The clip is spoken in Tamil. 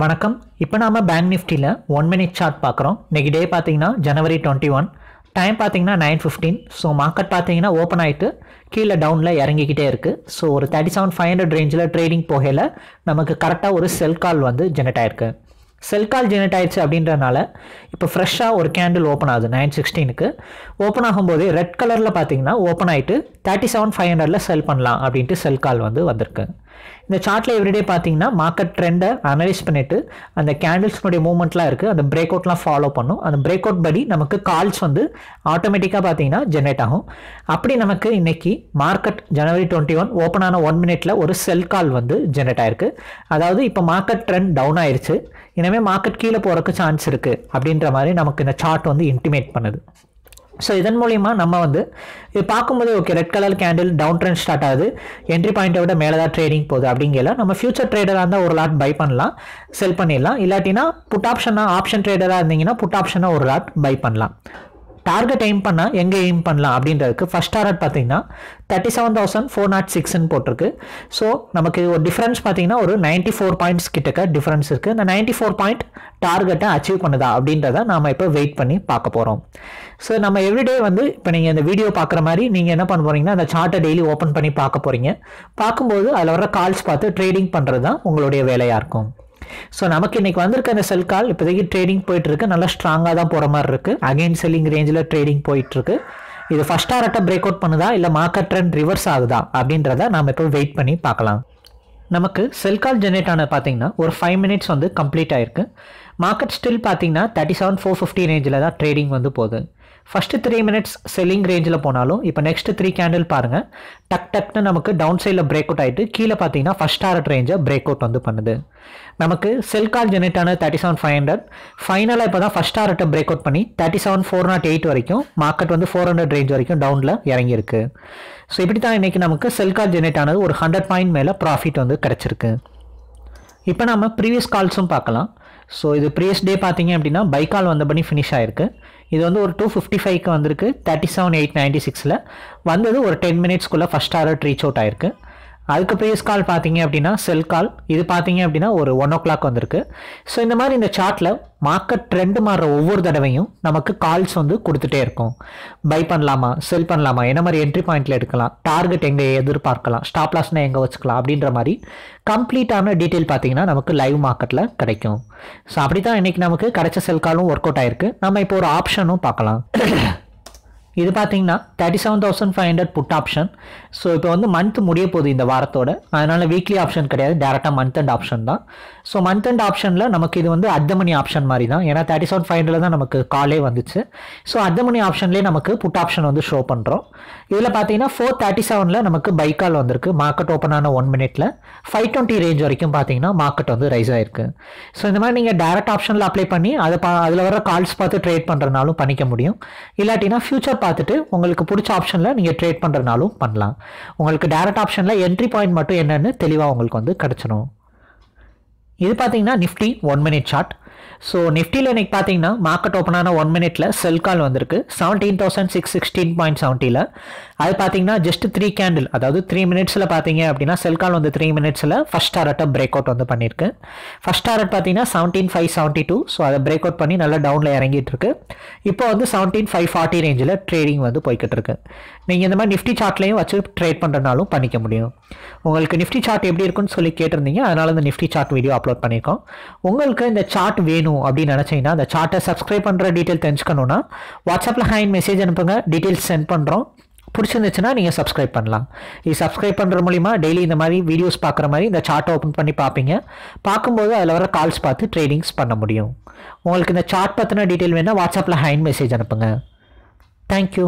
வணக்கம். இப்போ நாம பேங்க் நிஃப்டியில் ஒன் மினிட் சார்ட் பார்க்குறோம் இன்றைக்கி டே பார்த்தீங்கன்னா ஜனவரி டுவெண்ட்டி ஒன் டைம் பார்த்தீங்கன்னா நைன் ஃபிஃப்டீன் ஸோ மார்க்கெட் பார்த்தீங்கன்னா ஓப்பன் ஆகிட்டு கீழே டவுனில் இறங்கிக்கிட்டே இருக்குது ஸோ ஒரு தேர்ட்டி செவன் ஃபைவ் ஹண்ட்ரட் ரேஞ்சில் ட்ரேடிங் போகையில் நமக்கு கரெக்டாக ஒரு செல் கால் வந்து ஜெனரேட் ஆயிருக்கு. செல் கால் ஜெனரேட் ஆயிடுச்சு அப்படின்றனால இப்போ ஃப்ரெஷ்ஷாக ஒரு கேண்டில் ஓப்பன் ஆகுது நைன் சிக்ஸ்டீனுக்கு ஓப்பன் ஆகும்போது ரெட் கலரில் பார்த்தீங்கன்னா ஓப்பன் ஆகிட்டு தேர்ட்டி செவன் ஃபைவ் ஹண்ட்ரடில் செல் பண்ணலாம் அப்படின்ட்டு செல் கால் வந்து வந்திருக்கு. இந்த சார்ட்டில் எவ்ரிடே பார்த்தீங்கன்னா மார்க்கெட் ட்ரெண்டை அனலைஸ் பண்ணிவிட்டு அந்த கேண்டில்ஸ்னுடைய மூவ்மெண்ட்லாம் இருக்குது அந்த பிரேக் அவுட்லாம் ஃபாலோ பண்ணும். அந்த பிரேக் அவுட் படி நமக்கு கால்ஸ் வந்து ஆட்டோமேட்டிக்காக பார்த்தீங்கன்னா ஜென்ரேட் ஆகும். அப்படி நமக்கு இன்னைக்கு மார்க்கெட் ஜனவரி டுவெண்ட்டி ஒன் ஓப்பன் ஆன ஒன் மினிட்ல ஒரு செல் கால் வந்து ஜென்ரேட் ஆயிருக்கு. அதாவது இப்போ மார்க்கெட் ட்ரெண்ட் டவுன் ஆயிருச்சு. இனிமேல் மார்க்கெட் கீழே போகிறதுக்கு சான்ஸ் இருக்குது அப்படின்ற மாதிரி நமக்கு இந்த சார்ட் வந்து இன்டிமேட் பண்ணுது. ஸோ இதன் மூலிமா நம்ம வந்து இது பார்க்கும்போது okay red colour candle down trend start ஆகுது. என்ட்ரி பாயிண்ட்டை விட மேலே தான் ட்ரேடிங் போகுது அப்படிங்கல நம்ம ஃபியூச்சர் ட்ரேடராக இருந்தால் ஒரு லாட் பை பண்ணலாம் செல் பண்ணிடலாம். இல்லாட்டினா புட் ஆப்ஷனாக ஆப்ஷன் ட்ரேடராக இருந்தீங்கன்னா புட் ஆப்ஷனாக ஒரு லாட் பை பண்ணலாம். டார்கெட் எய்ம் பண்ணால் எங்கே எய்ம் பண்ணலாம் அப்படின்றதுக்கு ஃபஸ்ட் டார்கெட் பார்த்தீங்கன்னா thirty seven thousand four nought சிக்ஸ்னு போட்டிருக்கு. ஸோ நமக்கு ஒரு டிஃப்ரென்ஸ் பார்த்தீங்கன்னா ஒரு நைன்ட்டி ஃபோர் பாயிண்ட்ஸ் கிட்டக்க டிஃப்ரென்ஸ் இருக்குது இந்த நைன்ட்டி ஃபோர் பாயிண்ட் டார்கெட்டை அச்சீவ் பண்ணுதா அப்படின்றத நாம் இப்போ வெயிட் பண்ணி பார்க்க போகிறோம் ஸோ நம்ம எவ்ரிடே வந்து இப்போ நீங்கள் இந்த வீடியோ பார்க்குற மாதிரி நீங்கள் என்ன பண்ண போகிறீங்கன்னா அந்த சார்ட்டை டெய்லி ஓப்பன் பண்ணி பார்க்க போகிறீங்க பார்க்கும்போது அதில் வர கால்ஸ் பார்த்து ட்ரேடிங் பண்ணுறது தான் உங்களுடைய வேலையாக இருக்கும். ஸோ நமக்கு இன்னைக்கு வந்திருக்க அந்த செல் கால் இப்போதைக்கு ட்ரேடிங் போயிட்டுருக்கு. நல்லா ஸ்ட்ராங்காக தான் போகிற மாதிரி இருக்குது அகெயின் செல்லிங் ரேஞ்சில் ட்ரேடிங் போயிட்டுருக்கு. இது ஃபர்ஸ்ட் டாரட்டை பிரேக் அவுட் பண்ணுதா? இல்லை மார்க்கெட் ட்ரெண்ட் ரிவர்ஸ் ஆகுதா? அப்படின்றத நாம் இப்போ வெயிட் பண்ணி பார்க்கலாம். நமக்கு செல் கால் ஜென்ரேட் ஆனது பார்த்தீங்கன்னா ஒரு ஃபைவ் மினிட்ஸ் வந்து கம்ப்ளீட் ஆயிருக்கு. மார்க்கெட் ஸ்டில் பார்த்தீங்கன்னா தேர்ட்டி செவன் ஃபோர் ஃபிஃப்டி ரேஞ்சில் தான் ட்ரேடிங் வந்து போகுது. ஃபஸ்ட்டு த்ரீ மினிட்ஸ் செல்லிங் ரேஞ்சில் போனாலும் இப்போ நெக்ஸ்ட் த்ரீ கேண்டில் பாருங்கள் டக் டக்னு நமக்கு டவுன் சைடில் பிரேக் அவுட் ஆகிட்டு கீழே பார்த்தீங்கன்னா ஃபஸ்ட் டாரட் ரேஞ்சை பிரேக் அவுட் வந்து பண்ணுது. நமக்கு செல் கால் ஜெனரேட் ஆன தேர்ட்டி செவன் ஃபைவ் ஹண்ட்ரட் ஃபைனலாக இப்போ தான் ஃபஸ்ட் டாரட்டை பிரேக் அவுட் பண்ணி thirty seven four nought eight வரைக்கும் மார்க்கெட் வந்து ஃபோர் ஹண்ட்ரட் ரேஞ்ச் வரைக்கும் டவுனில் இறங்கியிருக்கு. ஸோ இப்படி தான் இன்றைக்கி நமக்கு செல் கால் ஜெனரேட் ஆனது ஒரு ஹண்ட்ரட் பாயிண்ட் மேலே ப்ராஃபிட் வந்து கிடச்சிருக்கு. இப்போ நம்ம ப்ரீவியஸ் கால்ஸும் பார்க்கலாம். ஸோ இது ப்ரீவியஸ் டே பார்த்தீங்க அப்படின்னா பை கால் வந்தபடி ஃபினிஷ் ஆயிருக்கு. இது வந்து ஒரு டூ ஃபிஃப்டி ஃபைவ்க்கு வந்திருக்கு. தேர்ட்டி செவன் எயிட் நைன்ட்டி சிக்ஸில் வந்தது ஒரு டென் மினிட்ஸ்க்குள்ளே ஃபஸ்ட் டாரட் ரீச் அவுட் ஆயிருக்கு. அதுக்கு ப்ரீவியஸ் கால் பார்த்தீங்க அப்படின்னா செல் கால் இது பார்த்தீங்க அப்படின்னா ஒரு ஒன் ஓ கிளாக் வந்திருக்கு. ஸோ இந்த மாதிரி இந்த சார்ட்டில் மார்க்கெட் ட்ரெண்டு மாறுற ஒவ்வொரு தடவையும் நமக்கு கால்ஸ் வந்து கொடுத்துட்டே இருக்கும். பை பண்ணலாமா செல் பண்ணலாமா என்ன மாதிரி என்ட்ரி பாயிண்ட்டில் எடுக்கலாம் டார்கெட் எங்கே எதிர்பார்க்கலாம் ஸ்டாப் லாஸ்னா எங்கே வச்சுக்கலாம் அப்படின்ற மாதிரி கம்ப்ளீட்டான டீட்டெயில் பார்த்தீங்கன்னா நமக்கு லைவ் மார்க்கெட்டில் கிடைக்கும். ஸோ அப்படி தான் இன்றைக்கி நமக்கு கிடைச்ச செல் காலும் ஒர்க் அவுட் ஆயிருக்கு. நம்ம இப்போ ஒரு ஆப்ஷனும் பார்க்கலாம். இது பார்த்தீங்கன்னா thirty seven thousand five hundred put option so இப்போ வந்து மந்த் முடிய போகுது இந்த வாரத்தோட. அதனால் வீக்லி ஆப்ஷன் கிடையாது. டேரெக்டாக மந்த் அண்ட் ஆப்ஷன் தான். ஸோ மந்த் அண்ட் ஆப்ஷனில் நமக்கு இது வந்து அர்த்த மணி ஆப்ஷன் மாதிரி தான். ஏன்னா தேர்ட்டி செவன் ஃபைவ் ஹண்ட்ரட் தான் நமக்கு காலே வந்துச்சு. ஸோ அர்த்த மணி ஆப்ஷன்லேயே நமக்கு புட் ஆப்ஷன் வந்து ஷோ பண்ணுறோம் இதில் பார்த்தீங்கன்னா ஃபோர் தேர்ட்டி செவனில் நமக்கு பைக்கால் வந்திருக்கு. மார்க்கெட் ஓப்பன் ஆன ஒன் மினிட்ல ஃபைவ் டுவெண்ட்டி ரேஞ்ச் வரைக்கும் பார்த்தீங்கன்னா மார்க்கெட் வந்து ரைஸ் ஆயிருக்கு. ஸோ இந்த மாதிரி நீங்கள் டேரக்ட் ஆப்ஷனில் அப்ளை பண்ணி அதை அதில் வர கால்ஸ் பார்த்து ட்ரேட் பண்ணுறதுனாலும் பண்ணிக்க முடியும். இல்லாட்டினா ஃபியூச்சர் பார்த்துட்டு உங்களுக்கு பிடிச்ச ஆப்ஷனில் நீங்கள் ட்ரேட் பண்ணுறதுனாலும் பண்ணலாம். உங்களுக்கு டேரக்ட் ஆப்ஷனில் என்ட்ரி பாயிண்ட் மட்டும் என்னென்னு தெளிவாக உங்களுக்கு வந்து கிடச்சிடும் இது பார்த்தீங்கன்னா Nifty one minute chart so நிஃப்டியில் இன்னைக்கு பார்த்தீங்கன்னா மார்க்கெட் ஓப்பன் ஆன ஒன் மினிட்ல செல் கால் வந்திருக்கு. Seventeen thousand six sixteen point செவன்ட்டியில் அது பார்த்தீங்கன்னா ஜஸ்ட் த்ரீ கேண்டில் அதாவது த்ரீ மினிட்ஸில் பார்த்தீங்க அப்படின்னா செல் கால் வந்து த்ரீ மினிட்ஸில் ஃபஸ்ட் டாரட்டை பிரேக் அவுட் வந்து பண்ணியிருக்கு ஃபஸ்ட் டாரட் பார்த்தீங்கன்னா seventeen five seventy two so அதை பிரேக் அவுட் பண்ணி நல்லா டவுனில் இறங்கிட்டு இருக்கு இப்போ வந்து செவன்டீன் ஃபைவ் ஃபார்ட்டி ரேஞ்சில் ட்ரேடிங் வந்து போய்கிட்டு இருக்கு நீங்கள் இந்த மாதிரி நிஃப்டி சார்ட்லையும் வச்சு ட்ரேட் பண்ணுறதுனாலும் பண்ணிக்க முடியும். உங்களுக்கு நிஃப்டி சார்ட் எப்படி இருக்குன்னு சொல்லி கேட்டிருந்தீங்க அதனால இந்த நிஃப்டி சார்ட் வீடியோ அப்லோட் பண்ணியிருக்கோம். உங்களுக்கு இந்த சார்ட் வேணும் அப்படின்னு நினச்சிங்கன்னா அந்த சார்ட்டை சப்ஸ்கிரைப் பண்ணுற டீட்டெயில் தெரிஞ்சுக்கணுன்னா வாட்ஸ்அப்பில் ஹேண்ட் மெசேஜ் அனுப்புங்க டீட்டெயில்ஸ் சென்ட் பண்ணுறோம் பிடிச்சிருந்துச்சுன்னா நீங்கள் சப்ஸ்கிரைப் பண்ணலாம். இது சப்ஸ்கிரைப் பண்ணுற மூலிமா டெய்லி இந்த மாதிரி வீடியோஸ் பார்க்குற மாதிரி இந்த சார்ட்டை ஓப்பன் பண்ணி பார்ப்பீங்க. பார்க்கும்போது அதில் வர கால்ஸ் பார்த்து ட்ரேடிங்ஸ் பண்ண முடியும். உங்களுக்கு இந்த சார்ட் பற்றின டீட்டெயில் வேணால் வாட்ஸ்அப்பில் ஹேண்ட் மெசேஜ் அனுப்புங்க. தேங்க்யூ